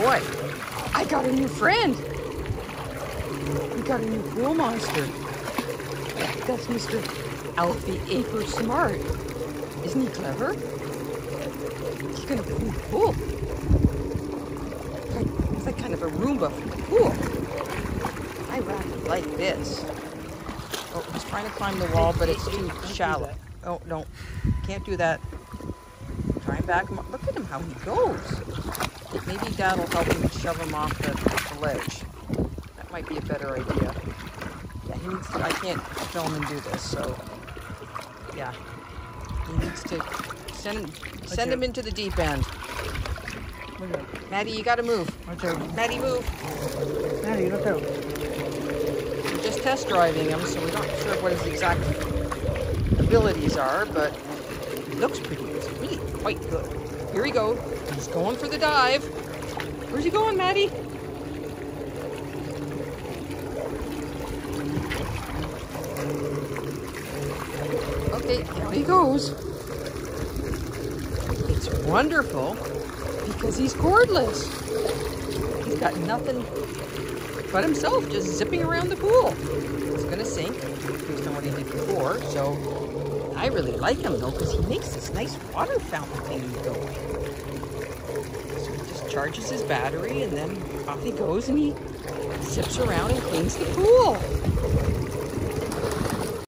boy, I got a new friend. We got a new pool monster. That's Mr. Alfie Aiper Smart. Isn't he clever? He's gonna clean the pool. Like, he's like kind of a Roomba for the pool. I rather like this. Oh, he's trying to climb the wall, but it's too shallow. Oh, no. Can't do that. Try and back him up. Look at him, how he goes. Maybe Dad will help him shove him off the, the ledge. That might be a better idea. Yeah, he needs to, I can't film and do this, so yeah. He needs to send send him into the deep end. Maddie, you gotta move. Watch out. Maddie, move. Maddie, look out. We're just test driving him, so we're not sure what his exact abilities are, but he looks pretty. He's really quite good. Here he goes. He's going for the dive. Where's he going, Maddie? Okay, there he goes. It's wonderful because he's cordless. He's got nothing but himself just zipping around the pool. He's gonna sink based on what he did before. So I really like him though because he makes this nice water fountain thing go. So he just charges his battery and then off he goes and he zips around and cleans the pool.